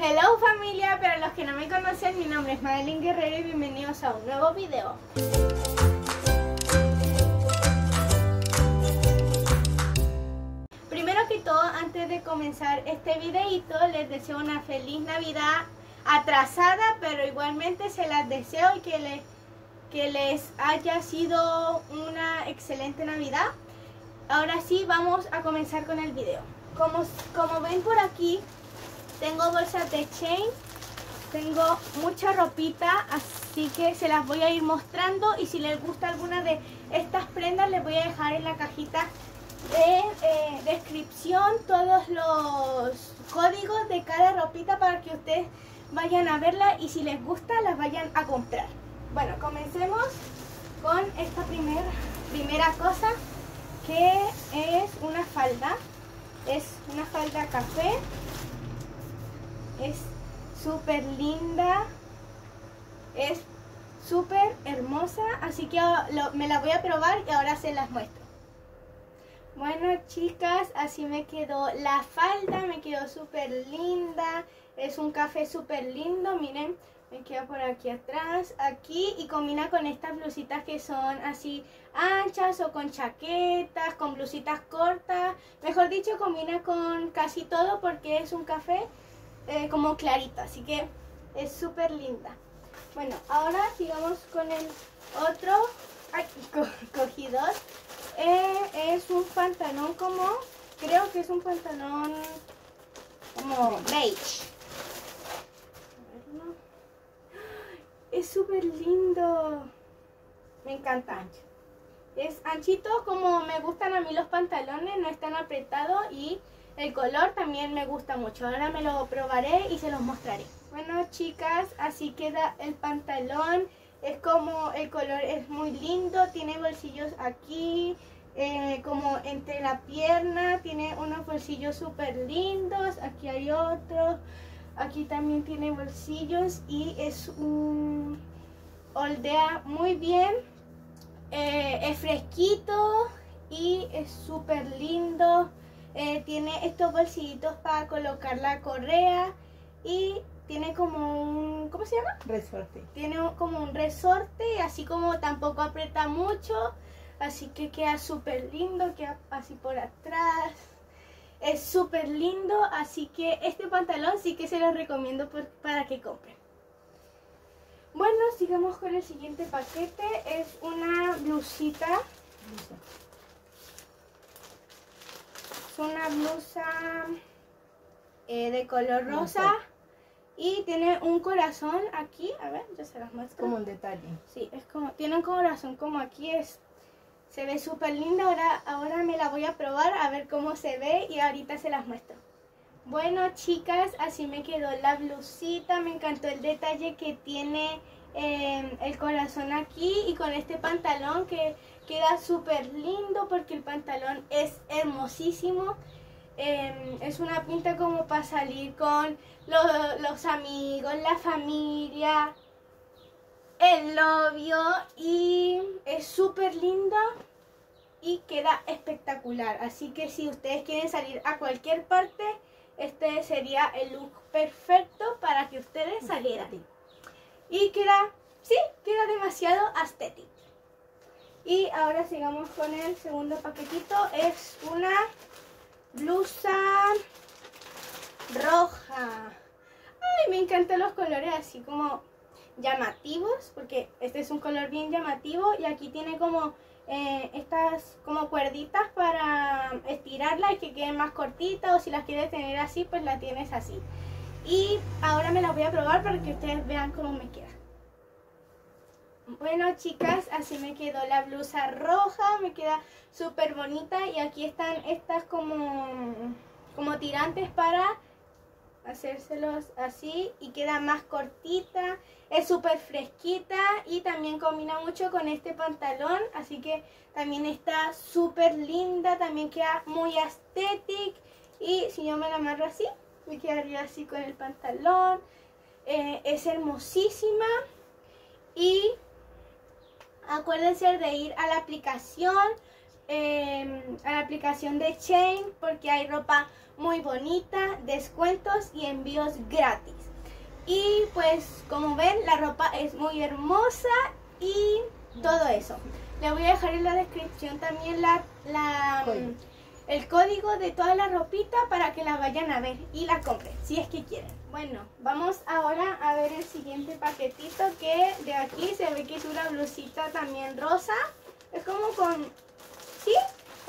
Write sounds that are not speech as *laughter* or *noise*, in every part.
Hello familia, para los que no me conocen, mi nombre es Madeline Guerrero y bienvenidos a un nuevo video. Primero que todo, antes de comenzar este videito, les deseo una feliz Navidad atrasada, pero igualmente se las deseo y que les, que les haya sido una excelente Navidad. Ahora sí, vamos a comenzar con el video. Como, como ven por aquí, tengo bolsas de chain, tengo mucha ropita, así que se las voy a ir mostrando y si les gusta alguna de estas prendas les voy a dejar en la cajita de eh, descripción todos los códigos de cada ropita para que ustedes vayan a verla y si les gusta las vayan a comprar. Bueno, comencemos con esta primer, primera cosa que es una falda. Es una falda café. Es súper linda. Es súper hermosa. Así que me la voy a probar y ahora se las muestro. Bueno chicas, así me quedó la falda, me quedó súper linda, es un café súper lindo, miren, me queda por aquí atrás, aquí y combina con estas blusitas que son así anchas o con chaquetas, con blusitas cortas, mejor dicho combina con casi todo porque es un café eh, como clarito, así que es súper linda. Bueno, ahora sigamos con el otro aquí, *laughs* eh, es un pantalón como, creo que es un pantalón como beige. Es súper lindo. Me encanta. Es anchito como me gustan a mí los pantalones, no es tan apretado y el color también me gusta mucho. Ahora me lo probaré y se los mostraré. Bueno chicas, así queda el pantalón. Es como el color es muy lindo, tiene bolsillos aquí, eh, como entre la pierna, tiene unos bolsillos súper lindos, aquí hay otro, aquí también tiene bolsillos y es un oldea muy bien, eh, es fresquito y es súper lindo, eh, tiene estos bolsillitos para colocar la correa y tiene como un, ¿cómo se llama? Resorte. Tiene como un resorte, así como tampoco aprieta mucho, así que queda súper lindo, queda así por atrás. Es súper lindo, así que este pantalón sí que se lo recomiendo para que compren. Bueno, sigamos con el siguiente paquete. Es una blusita. Es una blusa eh, de color rosa. Y tiene un corazón aquí, a ver, ya se las muestro. Como un detalle. Sí, es como, tiene un corazón como aquí, es, se ve súper linda. Ahora, ahora me la voy a probar a ver cómo se ve y ahorita se las muestro. Bueno, chicas, así me quedó la blusita. Me encantó el detalle que tiene em, el corazón aquí y con este pantalón que queda súper lindo porque el pantalón es hermosísimo. Em, es una pinta como para salir con los amigos, la familia, el novio y es súper linda y queda espectacular. Así que si ustedes quieren salir a cualquier parte, este sería el look perfecto para que ustedes salieran. Y queda, sí, queda demasiado estético. Y ahora sigamos con el segundo paquetito. Es una blusa roja. Ay, me encantan los colores así como llamativos, porque este es un color bien llamativo y aquí tiene como eh, estas como cuerditas para estirarla y que queden más cortitas o si las quieres tener así, pues la tienes así. Y ahora me las voy a probar para que ustedes vean cómo me queda. Bueno chicas, así me quedó la blusa roja, me queda súper bonita y aquí están estas como, como tirantes para hacérselos así y queda más cortita, es súper fresquita y también combina mucho con este pantalón, así que también está súper linda, también queda muy estética y si yo me la amarro así, me quedaría así con el pantalón, eh, es hermosísima y acuérdense de ir a la aplicación em, a la aplicación de Chain porque hay ropa muy bonita, descuentos y envíos gratis. Y pues como ven la ropa es muy hermosa y todo eso. Le voy a dejar en la descripción también la, la el código de toda la ropita para que la vayan a ver y la compren, si es que quieren. Bueno, vamos ahora a ver el siguiente paquetito que de aquí se ve que es una blusita también rosa. Es como con... ¿Sí?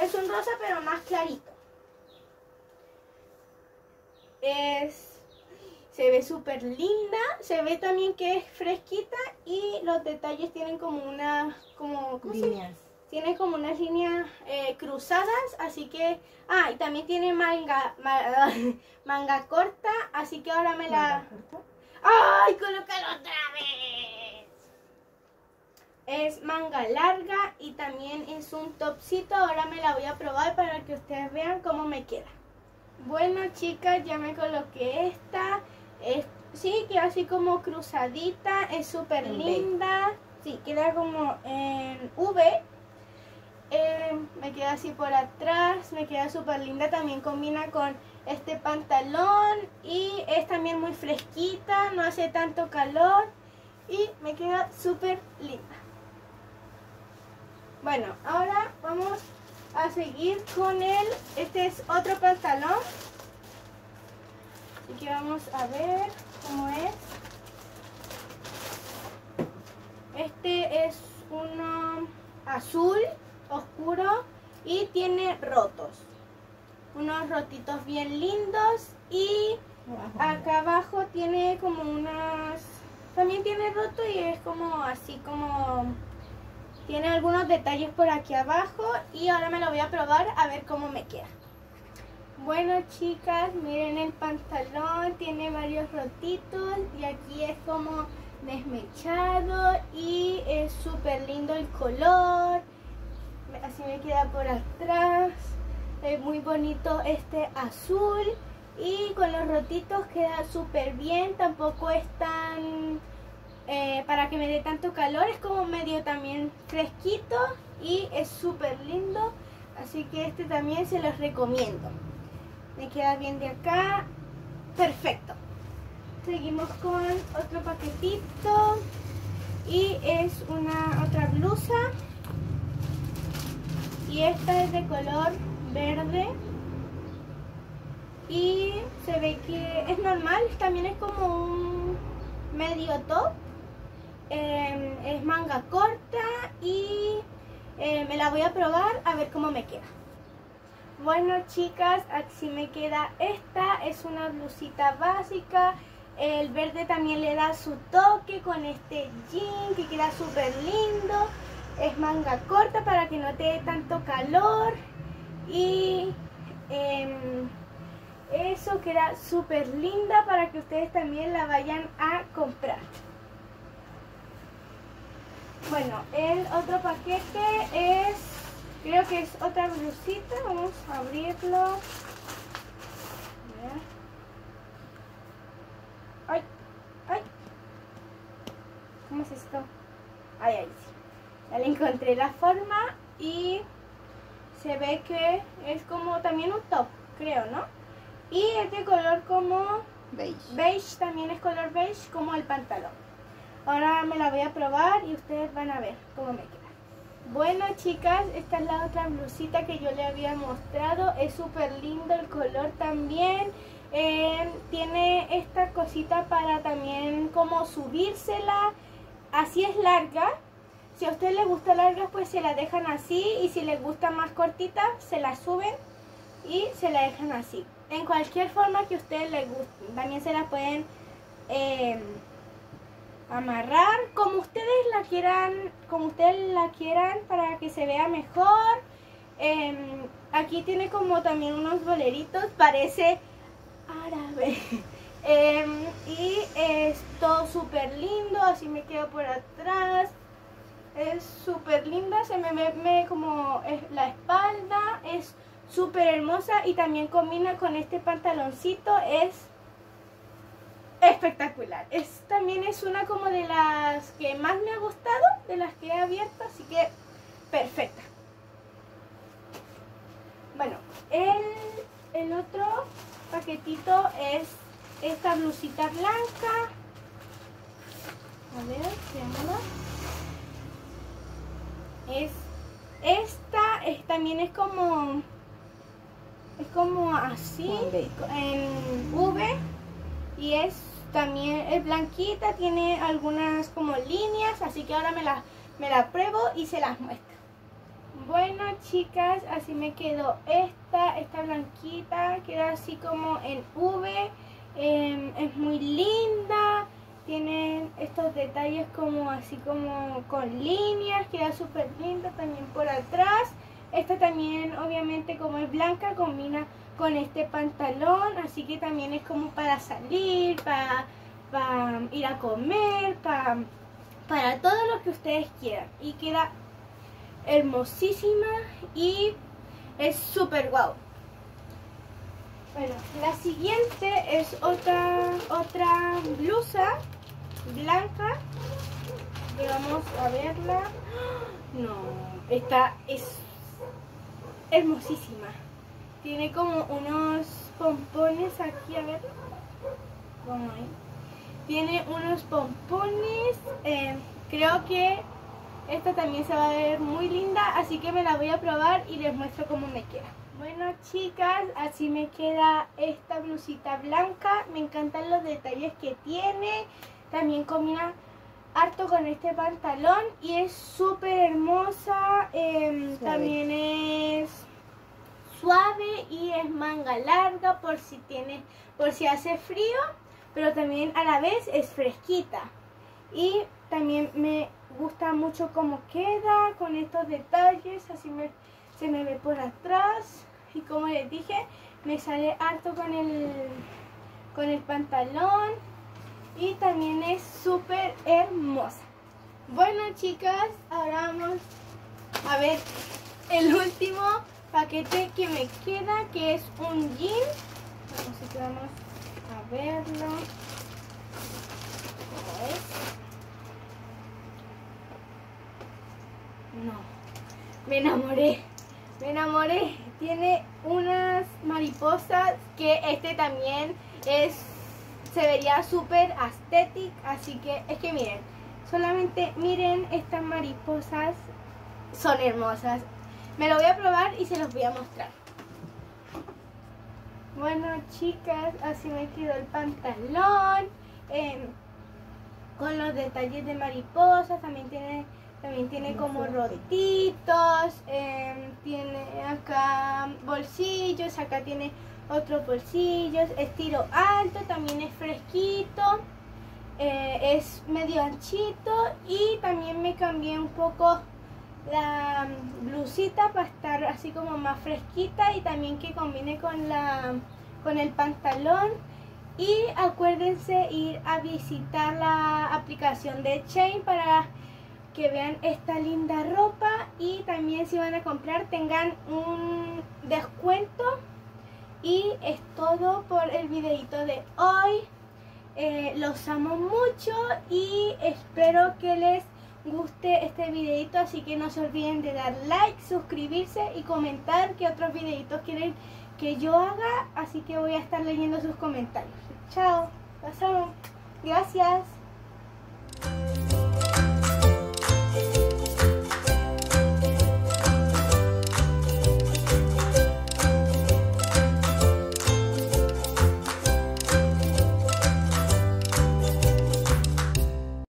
Es un rosa pero más clarito. Es... Se ve súper linda, se ve también que es fresquita y los detalles tienen como una... Como, Líneas tiene como unas líneas eh, cruzadas, así que... Ah, y también tiene manga, *laughs* manga corta, así que ahora me la... ¡Ay, colócalo otra vez! Es manga larga y también es un topcito, ahora me la voy a probar para que ustedes vean cómo me queda. Bueno chicas, ya me coloqué esta, es, sí, queda así como cruzadita, es súper linda, sí, queda como en V eh, me queda así por atrás, me queda súper linda, también combina con este pantalón y es también muy fresquita, no hace tanto calor y me queda súper linda. Bueno, ahora vamos a seguir con el, este es otro pantalón, así que vamos a ver cómo es. Este es uno azul oscuro y tiene rotos. Unos rotitos bien lindos y acá abajo tiene como unas... También tiene roto y es como así como... Tiene algunos detalles por aquí abajo y ahora me lo voy a probar a ver cómo me queda. Bueno chicas, miren el pantalón, tiene varios rotitos y aquí es como desmechado y es súper lindo el color así me queda por atrás. Es muy bonito este azul y con los rotitos queda súper bien. Tampoco es tan... Eh, para que me dé tanto calor, es como medio también fresquito y es súper lindo. Así que este también se los recomiendo. Me queda bien de acá. Perfecto. Seguimos con otro paquetito. Y es una otra blusa y esta es de color verde. Y se ve que es normal, también es como un medio top, em, es manga corta y eh, me la voy a probar a ver cómo me queda. Bueno chicas, así me queda esta, es una blusita básica, el verde también le da su toque con este jean que queda súper lindo es manga corta para que no te dé tanto calor. Y em, eso queda súper linda para que ustedes también la vayan a comprar. Bueno el otro paquete es creo que es otra blusita. Vamos a abrirlo ay ¿cómo es esto? ay ay sí encontré la forma y se ve que es como también un top, creo, ¿no? Y es de color como beige. Beige también es color beige como el pantalón. Ahora me la voy a probar y ustedes van a ver cómo me queda. Bueno chicas, esta es la otra blusita que yo le había mostrado. Es súper lindo el color también. Eh, tiene esta cosita para también como subírsela. Así es larga, si a usted le gusta larga, pues se la dejan así. Y si les gusta más cortita, se la suben y se la dejan así. En cualquier forma que a ustedes les guste. También se la pueden em, amarrar como ustedes la quieran, como ustedes la quieran para que se vea mejor. Em, aquí tiene como también unos boleritos, parece árabe. *laughs* Em, y es todo súper lindo, así me quedo por atrás es súper linda, se me ve como la espalda, es súper hermosa y también combina con este pantaloncito, es espectacular. Es, también es una como de las que más me ha gustado, de las que he abierto, así que perfecta. el, el otro paquetito es esta blusita blanca. A ver. Es esta, es, también es como es como así en V y es también es blanquita, tiene algunas como líneas, así que ahora me la, me la pruebo y se las muestro. Bueno chicas, así me quedó esta, esta blanquita, queda así como en V, em, es muy linda, tiene estos detalles como así como con líneas, queda súper linda también por atrás. Esta también obviamente como es blanca combina con este pantalón, así que también es como para salir, para, para ir a comer, para, para todo lo que ustedes quieran. Y queda hermosísima y es súper guau. Bueno, la siguiente es otra, otra blusa blanca. vamos a verla. No, esta es hermosísima. Tiene como unos pompones aquí, a ver. Tiene unos pompones. Eh, creo que esta también se va a ver muy linda, así que me la voy a probar y les muestro cómo me queda. Bueno chicas, así me queda esta blusita blanca. Me encantan los detalles que tiene. También combina harto con este pantalón y es súper hermosa. Em, también es suave y es manga larga por si tiene, por si hace frío, pero también a la vez es fresquita. Y también me gusta mucho cómo queda con estos detalles, así me, se me ve por atrás. Y como les dije, me sale harto con el, con el pantalón y también es súper hermosa. Bueno chicas, ahora vamos a ver el último paquete que me queda, que es un jean. Vamos a verlo. No, me enamoré, me enamoré. Tiene unas mariposas que este también es, se vería súper estético, así que es que miren, solamente miren estas mariposas, son hermosas. Me lo voy a probar y se los voy a mostrar. Bueno chicas, así me quedó el pantalón. Em, con los detalles de mariposas, también tiene, también tiene como rotitos, em, tiene acá bolsillos, acá tiene otros bolsillos, estilo alto, también es fresquito, eh, es medio anchito y también me cambié un poco la blusita para estar así como más fresquita y también que combine con la con el pantalón. Y acuérdense ir a visitar la aplicación de Chain para que vean esta linda ropa y también si van a comprar tengan un descuento y es todo por el videito de hoy eh, los amo mucho y espero que les guste este videito, así que no se olviden de dar like, suscribirse y comentar qué otros videitos quieren que yo haga, así que voy a estar leyendo sus comentarios. Chao, pasamos. Gracias.